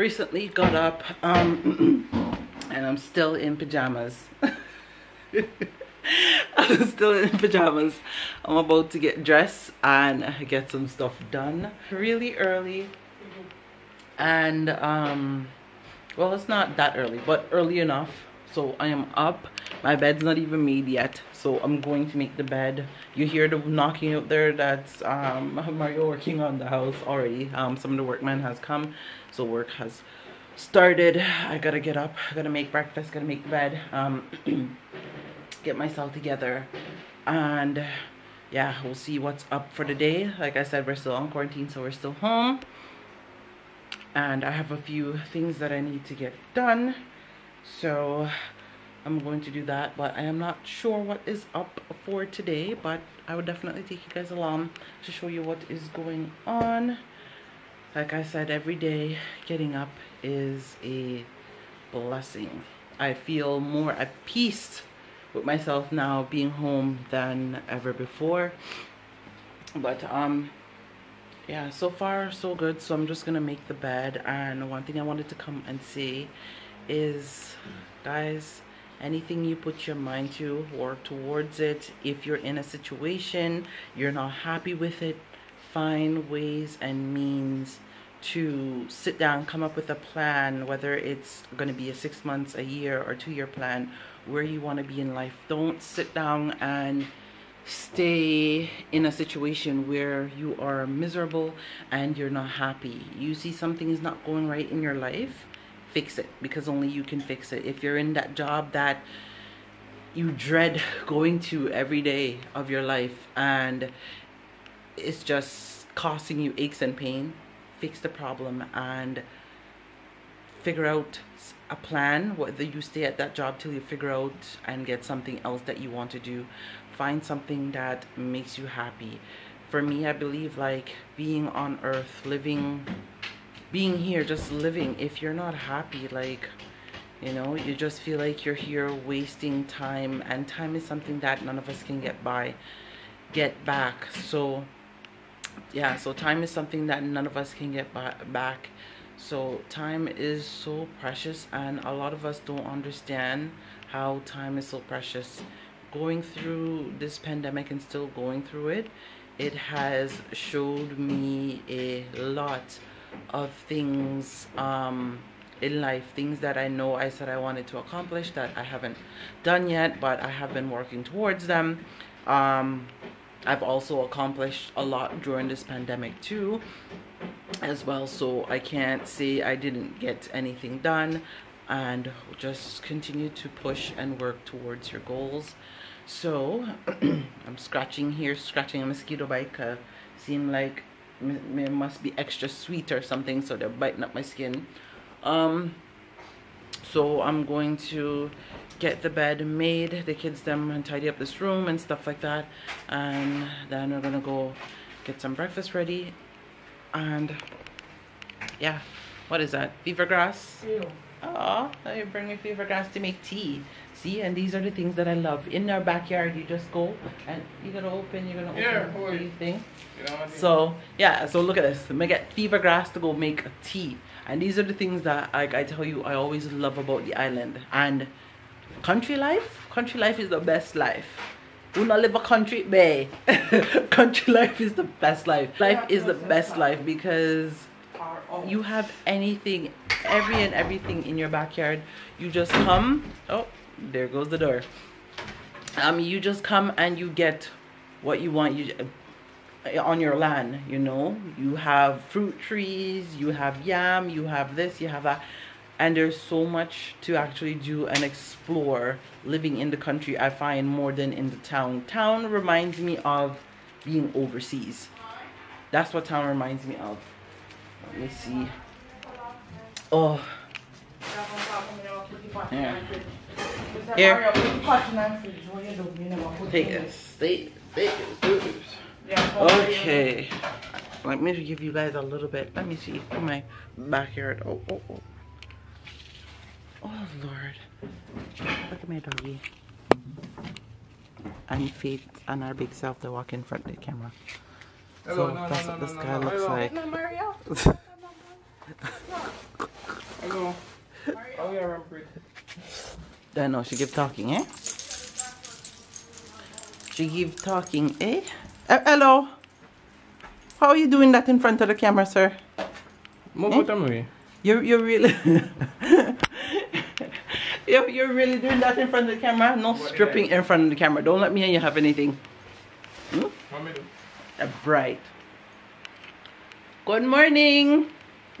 recently got up um, and I'm still in pajamas. I'm still in pajamas. I'm about to get dressed and get some stuff done really early. And um, well, it's not that early, but early enough. So I am up. My bed's not even made yet. So I'm going to make the bed. You hear the knocking out there. That's um, Mario working on the house already. Um, some of the workmen has come. So work has started. I gotta get up. I gotta make breakfast. Gotta make the bed. Um, get myself together. And yeah, we'll see what's up for the day. Like I said, we're still on quarantine. So we're still home and I have a few things that I need to get done so I'm going to do that but I am not sure what is up for today but I would definitely take you guys along to show you what is going on. Like I said every day getting up is a blessing. I feel more at peace with myself now being home than ever before. But um yeah so far so good. So i'm just gonna make the bed and one thing i wanted to come and say is guys anything you put your mind to work towards it if you're in a situation you're not happy with it find ways and means to sit down come up with a plan whether it's going to be a six months a year or two year plan where you want to be in life don't sit down and stay in a situation where you are miserable and you're not happy. You see something is not going right in your life, fix it because only you can fix it. If you're in that job that you dread going to every day of your life and it's just costing you aches and pain, fix the problem and figure out a plan whether you stay at that job till you figure out and get something else that you want to do find something that makes you happy for me i believe like being on earth living being here just living. If you're not happy like you know you just feel like you're here wasting time and time is something that none of us can get by get back. So yeah so time is something that none of us can get back. So time is so precious and a lot of us don't understand how time is so precious. Going through this pandemic and still going through it, it has showed me a lot of things um, in life, things that I know I said I wanted to accomplish that I haven't done yet, but I have been working towards them. Um, I've also accomplished a lot during this pandemic too as well so I can't say I didn't get anything done and just continue to push and work towards your goals so I'm scratching here scratching a mosquito bite uh, seem like it must be extra sweet or something so they're biting up my skin. Um so I'm going to get the bed made the kids them and tidy up this room and stuff like that. And then we're gonna go get some breakfast ready. And yeah what is that fever grass Oh, now you bring me fever grass to make tea. See, and these are the things that I love. In our backyard, you just go and you're gonna open, you're gonna yeah, open these things. So yeah, so look at this. I'm gonna get fever grass to go make a tea. And these are the things that like I tell you I always love about the island. And country life, country life is the best life. We not live a country bay. country life is the best life. Life is the best life because you have anything every and everything in your backyard you just come oh there goes the door. Um you just come and you get what you want you uh, on your land you know? You have fruit trees you have yam you have this you have that. And there's so much to actually do and explore living in the country i find more than in the town. Town reminds me of being overseas. That's what town reminds me of let me see Oh. Yeah. Here. Take this. Take, this. Okay. Let me give you guys a little bit. Let me see from my backyard. Oh, oh, oh. Oh, Lord. Look at my doggy. And Faith and our big self, they walk in front of the camera. So no, that's no, what no, this no, guy no, looks no. like. No, Mario. Hello. How you Ramprit? I know she keep talking, eh? She keep talking, eh? Uh, hello. How are you doing that in front of the camera, sir? Mo Eh? mo You're you're really you're, you're really doing that in front of the camera. No What stripping in front of the camera. Don't let me and you have anything. What do? Uh, bright. Good morning.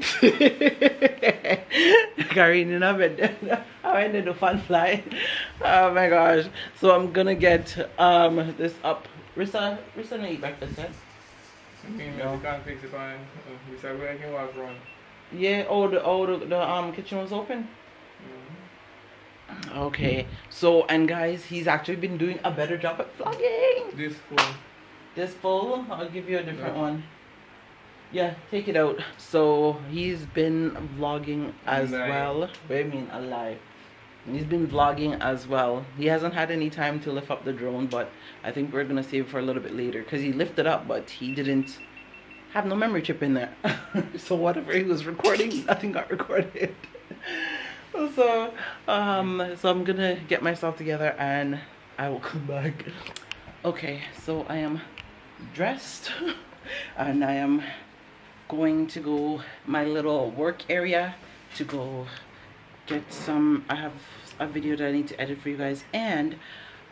Karine in a bed. How I did the fun fly. Oh my gosh. So I'm gonna get um this up. Rissa, Rissa no eat breakfast yet? Me, me, you can't fix it on. We said where I can walk around. Yeah. Oh, the oh the, the um kitchen was open. Okay. So and guys, he's actually been doing a better job at vlogging. This phone. This bowl. I'll give you a different Yeah. one. Yeah, take it out. So he's been vlogging as Alive. well. What do you mean alive? He's been vlogging as well. He hasn't had any time to lift up the drone, but I think we're gonna save it for a little bit later because he lifted up, but he didn't have no memory chip in there. so whatever he was recording, nothing got recorded. so um, so I'm gonna get myself together and I will come back. Okay, so I am dressed and I am going to go my little work area to go get some I have a video that I need to edit for you guys and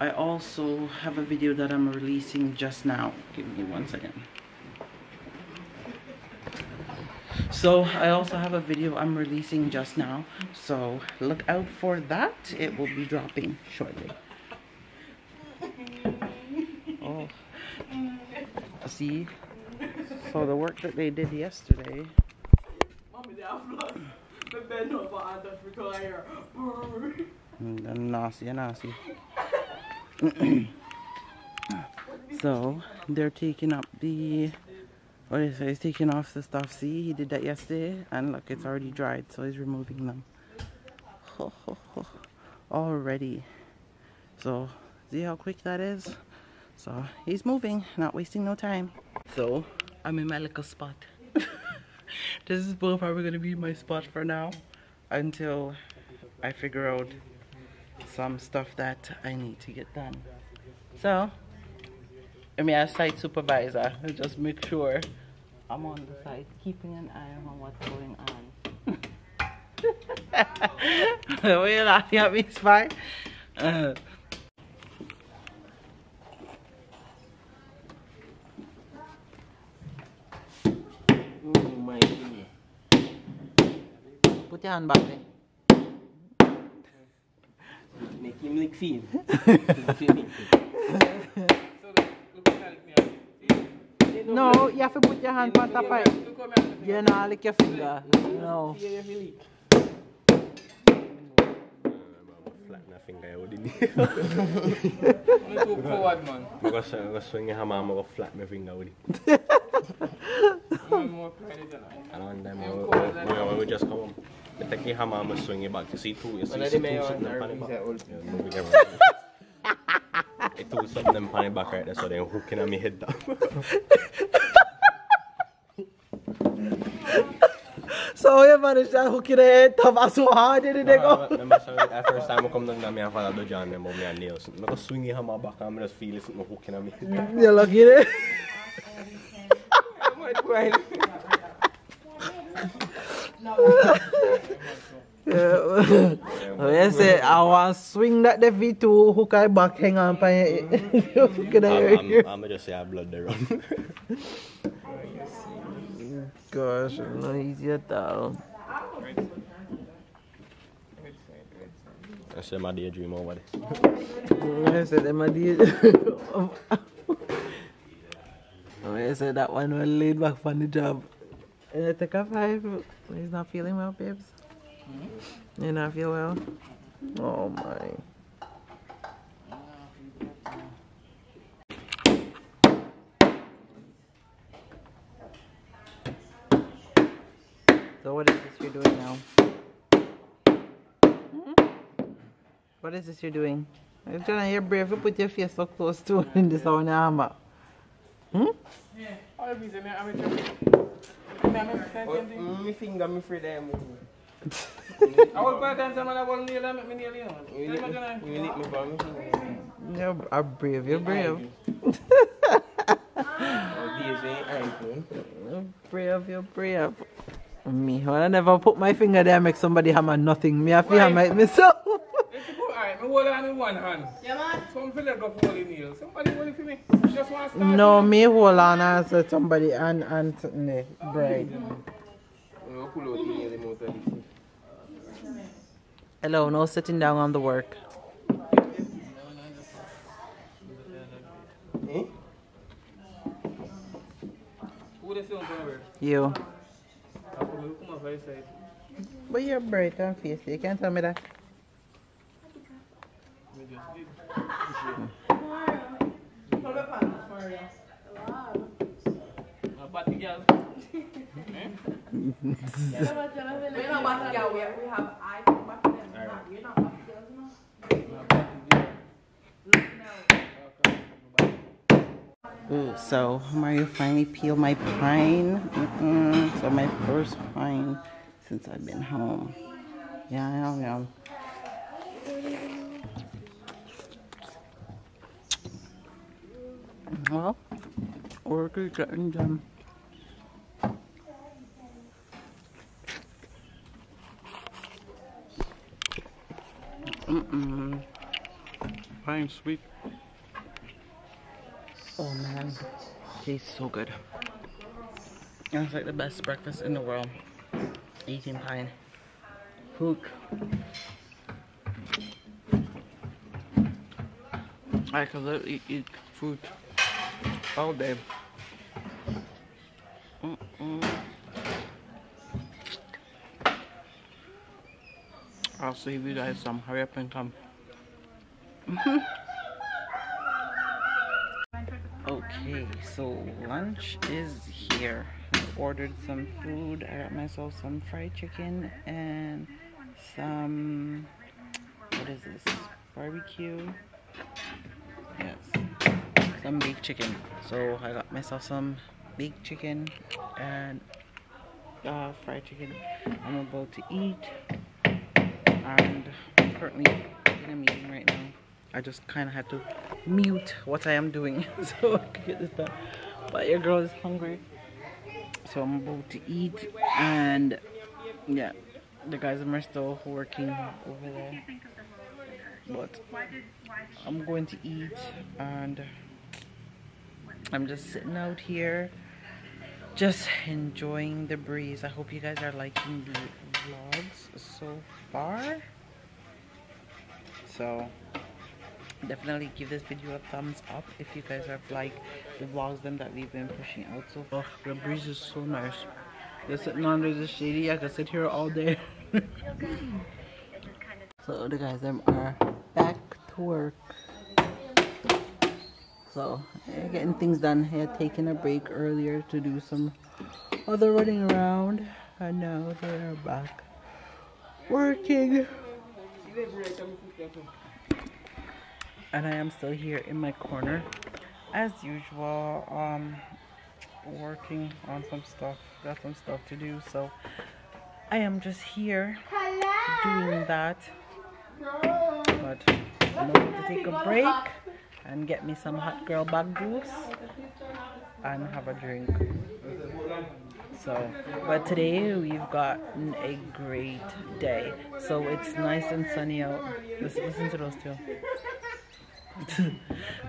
I also have a video that I'm releasing just now. Give me one second. So I also have a video I'm releasing just now so look out for that. It will be dropping shortly. Oh mm. See? So the work that they did yesterday. Mommy, they have vlog. The bend over and just retire. Mm, then nasty nasty. So they're taking up the what is it he's taking off the stuff. See he did that yesterday and look it's already dried so he's removing them. Already. So see how quick that is so he's moving not wasting no time so i'm in my little spot this is probably gonna be my spot for now until i figure out some stuff that i need to get done so I mean, as site supervisor, I just make sure I'm on the site, keeping an eye on what's going on. Why you laughing at me, Spy? Uh, Oh my goodness. put your hand back there. Make him look thin. So look at me. No, you have to put your hand on top of it. Look how me. You know, lick your finger. No. Yeah, you leak. Flat na finger yo din. Me too forward man. Maka sa maka swing ha mama ko flat na finger yo din. More more pride than I. Ano and then Yung mo call, then- mo mo just come. Ita ki ha mama swing back to see two. See Wala see di may two on sub na our pani ba. visa old. Moving around. Ito sub na pani back right there so then hooking on me head down. So, you managed to hook it in, tama so hard, didn't they go? At first time mo come nang nami ang falado dyan mo mi nails. Maka swing ha mama back kami just feel it mo hooking on me head down. You're lucky there. My pride. Yes, eh, I want swing that the V2 hook I back hang on hook it. I'm, I'm, I'm just say I blood there run. Gosh, no easy at all. I said my daydream over there. I said deal. Oh, I said that one was laid back from the job. And I take a five. He's not feeling well, babes. You not feel well? Oh my. So what is this you're doing now? Hmm? What is this you're doing? I'm trying to you're brave to put your face so close to it in this one hammer. Hmm? All the me I'm a Me I'm a Oh, Me finger, me free them. Ah, I was by the time someone that was nail and make me nail you. know. You Tell me again. you lick me for me. You're brave, you're brave. Oh, these ain't iPhone. You're brave, you're brave. Me, when I never put my finger there, make somebody hammer nothing. Me, I feel hammer it myself. It's good, alright. Me hold on with one hand. Yeah, man. Some feel like go for the nail. Somebody hold it for me. Just want to start. no, me hold on and say somebody and, and something there, bride. I'm gonna pull out the nail them out of this. Hello, no sitting down on the work. Who the film somewhere? You. I put me come off. But you're bright and face. You can't tell me that. Me just did. Hold up, man. Mario. My body girl. We're not back together. We we have eyes back to them. We're not back together, you know. My body girl. Ooh, so Mario finally peeled my pine. Mm-mm. So my first pine since I've been home. Yeah, yeah, yeah. Well, work is getting done. Mm-mm. Pine sweet. Oh man, tastes so good. It's like the best breakfast in the world. Eating pine. Hook. I could literally eat fruit all day. Save you guys some. Hurry up and come. Okay, so lunch is here. I ordered some food. I got myself some fried chicken and some what is this? Barbecue. Yes. Some baked chicken. So I got myself some baked chicken and uh, fried chicken. I'm about to eat and I'm currently in a meeting right now. I just kind of had to mute what I am doing so I could get this done. But your girl is hungry, so I'm about to eat. And yeah, the guys are still working over there. But I'm going to eat, and I'm just sitting out here, just enjoying the breeze. I hope you guys are liking the vlogs so far. So definitely give this video a thumbs up if you guys have liked the vlogs them that we've been pushing out so far. the breeze is so nice. Just sitting under the shady, I could sit here all day. so the guys them are back to work. So getting things done here, taking a break earlier to do some other running around. And now they are back working. and I am still here in my corner as usual um working on some stuff got some stuff to do. So I am just here doing that. But I'm going to take a break and get me some hot girl bag juice and have a drink so but today we've gotten a great day. So it's nice and sunny out. Listen, listen to those two.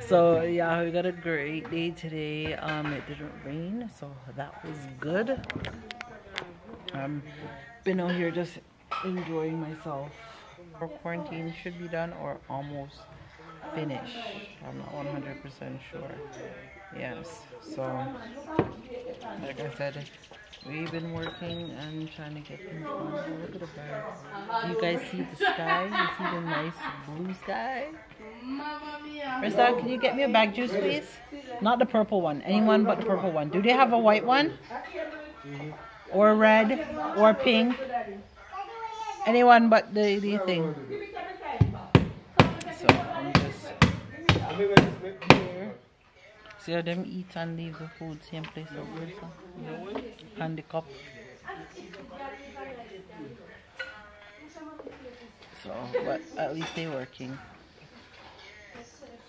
So yeah we got a great day today. Um it didn't rain so that was good. Um been out here just enjoying myself. Our quarantine should be done or almost finished. I'm not 100 percent sure. Yes so like i said we've been working and trying to get things done Oh, look at the birds you guys see the sky you see the nice blue sky Rista, can you get me a bag juice, please? Not the purple one. Anyone but the purple one. Do they have a white one? Or red? Or pink? Anyone but the, the thing. So I'm just here. See how them eat and leave the food same place over there. Hand the cup. So, but at least they're working.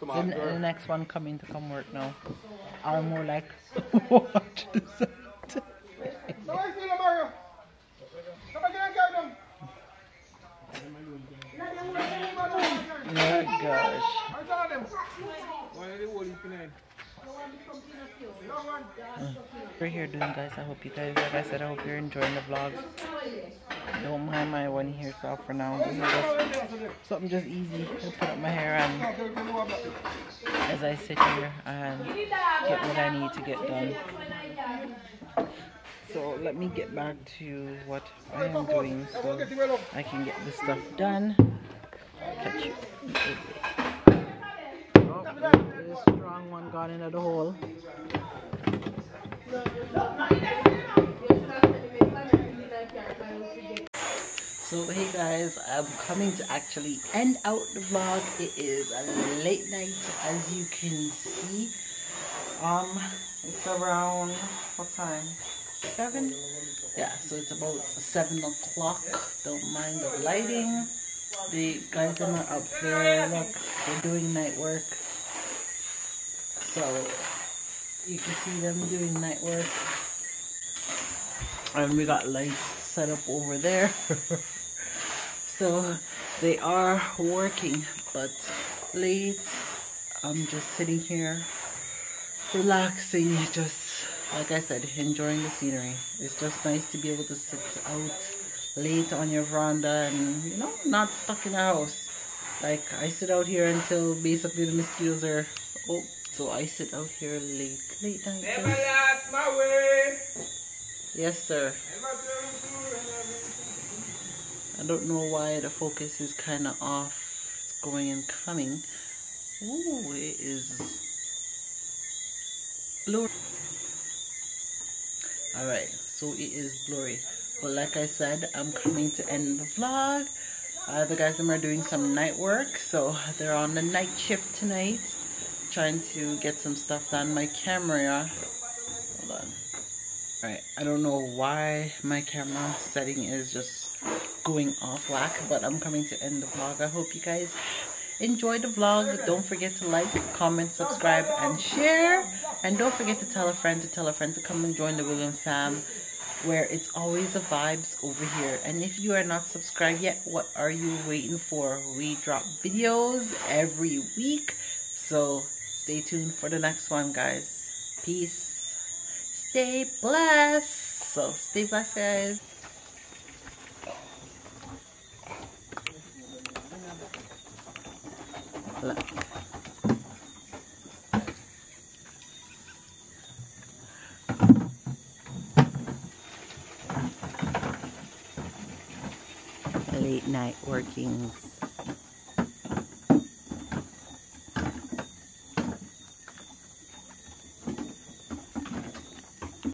Some The, the next one coming to come work now. Are more like watch this. Oh gosh. We're here doing guys. I hope you guys like I said I hope you're enjoying the vlog. Don't mind my one here stuff for now. Just something just easy. I put up my hair and as I sit here and get what I need to get done. So let me get back to what I am doing so I can get this stuff done. Catch you. A strong one gone into the hole. So hey guys, I'm coming to actually end out the vlog. It is a late night as you can see. Um, it's around what time? Seven? Yeah, so it's about seven o'clock. Don't mind the lighting. The guys are up there, look, they're doing night work. So you can see them doing night work. And we got lights set up over there. so they are working, but late. I'm just sitting here relaxing, just like I said, enjoying the scenery. It's just nice to be able to sit out late on your veranda and you know, not stuck in the house. Like I sit out here until basically the mosquitoes are oh so I sit out here late late night. Never lost my way. Yes sir. Never turn to I don't know why the focus is kind of off. It's going and coming. Ooh, it is blurry. Alright, so it is blurry. But like I said, I'm coming to end the vlog. Uh, the guys them are doing some night work, so they're on the night shift tonight. Trying to get some stuff done. My camera, hold on. Alright, I don't know why my camera setting is just going off whack, but I'm coming to end the vlog. I hope you guys enjoy the vlog. Don't forget to like, comment, subscribe, and share. And don't forget to tell a friend to tell a friend to come and join the Williams fam, where it's always the vibes over here. And if you are not subscribed yet, what are you waiting for? We drop videos every week, so stay tuned for the next one, guys. Peace stay blessed. So stay blessed, guys. Late night workings.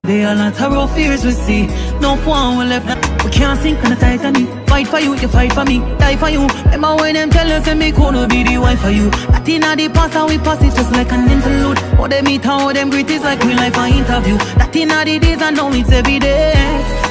They are not our fears we see. No one will left. We can't sink on the Titanic. Fight for you, you fight for me. Die for you. Remember when them tell us that me gonna be the wife for you. That inna the past and we pass it just like an interlude. How them meet how them greet is like real life an interview. That inna the days I know it's every day.